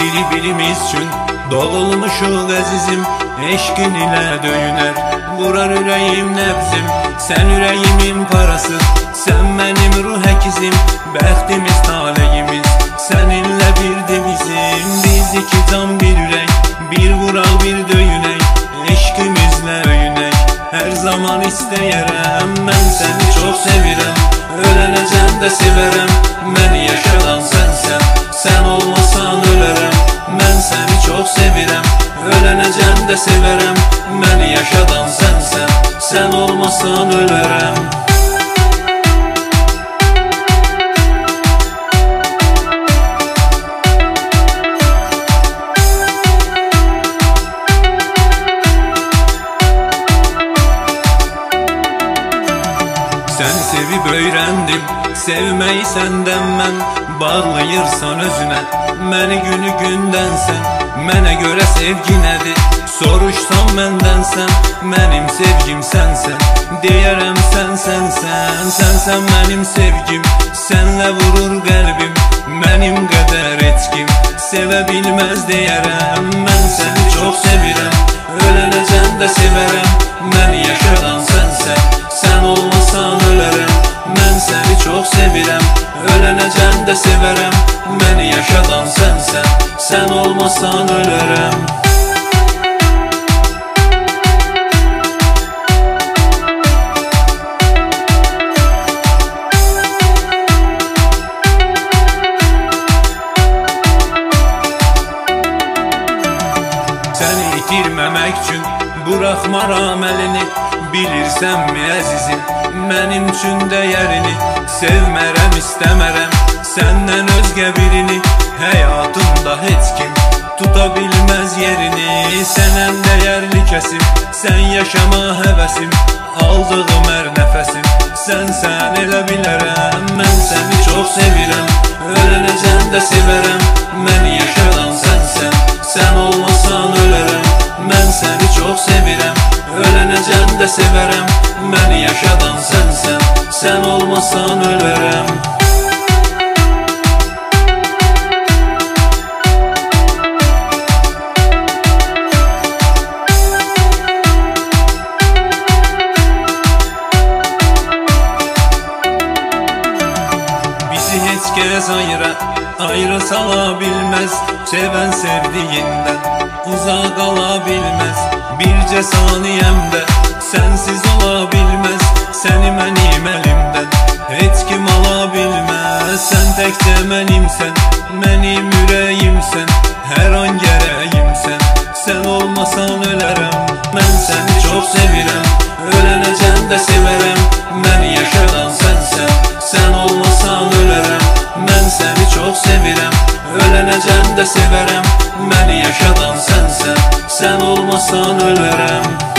birbirimiz için Doğulmuşuz azizim eşkin ile döyüner. Vurar yüreğim nebzim sen yüreğimin parası. Sen benim ruh ekizim bəxtimiz taleyimiz. Seninle bir de biz iki tam bir yürek. Bir vural bir döyünek eşkimizle öyünek. Her zaman isteyerem ben seni çok sevirem. Öleneceğim de severem beni yaşadan sensen. Sen olmasan ölürüm də sevərəm, məni yaşadan sənsən Sən olmasan ölərəm Səni sevib öyrəndim, sevməyi səndən mən Bağlayırsan özünə, məni günü gündənsən Mənə görə sevgi nədir, soruşsam məndənsən Mənim sevgim sənsən, deyərəm sən sənsən Sənsən mənim sevgim, sənlə vurur qəlbim Mənim qədər heç kim sevə bilməz deyərəm Mən səni çox sevirəm, ölənəcəm də sevərəm Məni yaşadan sənsən, sən olmasan ölərəm Mən səni çox sevirəm, ölənəcəm də sevərəm Məni yaşadan sənsən, sən olmasan ölərəm Səni itirməmək üçün buraxmaram əlini Bilirsənmi əzizim, mənim üçün dəyərini Sevmərəm, istəmərəm, səndən özgə birini Həyatımda heç kim tuta bilməz yerini Sənən dəyərli kəsim, sən yaşama həvəsim Aldığım hər nəfəsim, sənsən elə bilərəm Mən səni çox sevirəm, ölənəcəm də sevərəm Məni yaşadan sənsən, sən olmasan ölərəm Mən səni çox sevirəm, ölənəcəm də sevərəm Məni yaşadan sənsən, sən olmasan ölərəm kez ayrı Ayrı salabilmez. Seven sevdiğinden Uzak alabilmez Birce saniyemde Sensiz olabilmez. Sen imenim elimden Hiç kim alabilmez. Sen tek temenimsen Benim yüreğimsen. Her an gereğimsen Sen olmasan ölerem. Ben seni çok sevirem Öleneceğim de severem. Ben yaşadan ölənəcəm də sevərəm Məni yaşadan sənsən, sən olmasan ölərəm